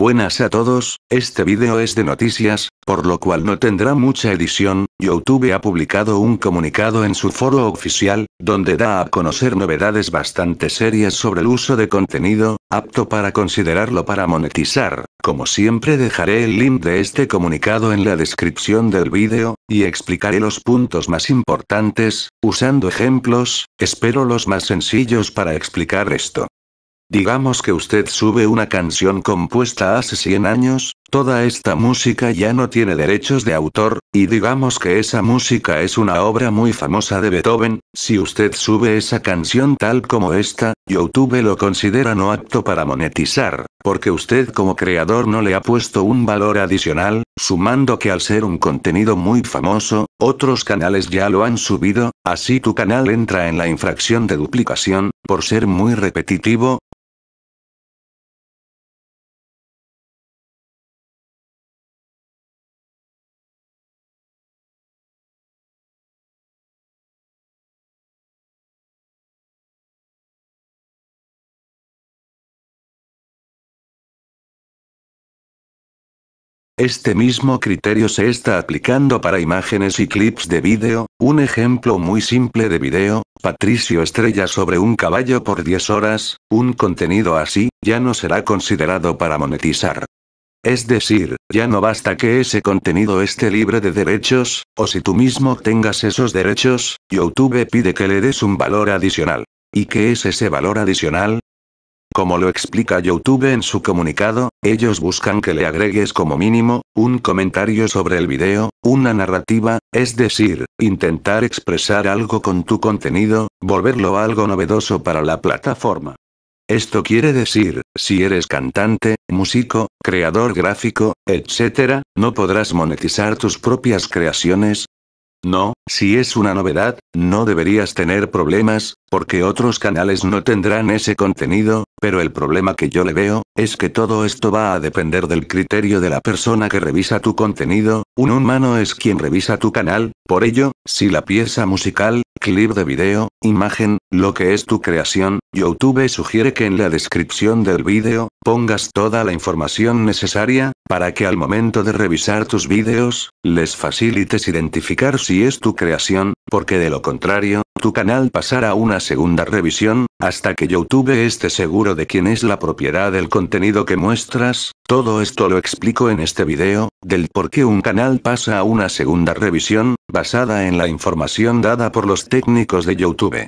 Buenas a todos, este vídeo es de noticias, por lo cual no tendrá mucha edición, Youtube ha publicado un comunicado en su foro oficial, donde da a conocer novedades bastante serias sobre el uso de contenido, apto para considerarlo para monetizar, como siempre dejaré el link de este comunicado en la descripción del vídeo, y explicaré los puntos más importantes, usando ejemplos, espero los más sencillos para explicar esto. Digamos que usted sube una canción compuesta hace 100 años, toda esta música ya no tiene derechos de autor, y digamos que esa música es una obra muy famosa de Beethoven, si usted sube esa canción tal como esta, YouTube lo considera no apto para monetizar, porque usted como creador no le ha puesto un valor adicional, sumando que al ser un contenido muy famoso, otros canales ya lo han subido, así tu canal entra en la infracción de duplicación, por ser muy repetitivo, Este mismo criterio se está aplicando para imágenes y clips de vídeo, un ejemplo muy simple de vídeo, Patricio Estrella sobre un caballo por 10 horas, un contenido así, ya no será considerado para monetizar. Es decir, ya no basta que ese contenido esté libre de derechos, o si tú mismo tengas esos derechos, YouTube pide que le des un valor adicional. ¿Y qué es ese valor adicional? Como lo explica YouTube en su comunicado, ellos buscan que le agregues como mínimo, un comentario sobre el video, una narrativa, es decir, intentar expresar algo con tu contenido, volverlo algo novedoso para la plataforma. Esto quiere decir, si eres cantante, músico, creador gráfico, etc., no podrás monetizar tus propias creaciones, no, si es una novedad, no deberías tener problemas, porque otros canales no tendrán ese contenido, pero el problema que yo le veo, es que todo esto va a depender del criterio de la persona que revisa tu contenido, un humano es quien revisa tu canal, por ello, si la pieza musical, clip de video, imagen, lo que es tu creación, YouTube sugiere que en la descripción del vídeo, pongas toda la información necesaria, para que al momento de revisar tus vídeos, les facilites identificar si es tu creación, porque de lo contrario, tu canal pasará a una segunda revisión, hasta que YouTube esté seguro de quién es la propiedad del contenido que muestras, todo esto lo explico en este video, del por qué un canal pasa a una segunda revisión, basada en la información dada por los técnicos de YouTube.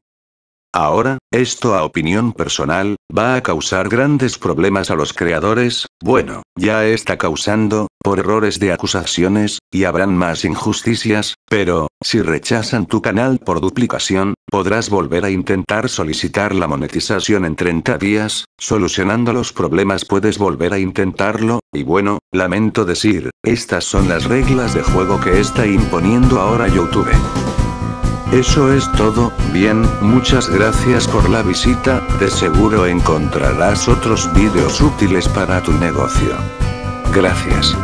Ahora, esto a opinión personal, va a causar grandes problemas a los creadores, bueno, ya está causando, por errores de acusaciones, y habrán más injusticias, pero, si rechazan tu canal por duplicación, podrás volver a intentar solicitar la monetización en 30 días, solucionando los problemas puedes volver a intentarlo, y bueno, lamento decir, estas son las reglas de juego que está imponiendo ahora YouTube. Eso es todo, bien, muchas gracias por la visita, de seguro encontrarás otros vídeos útiles para tu negocio. Gracias.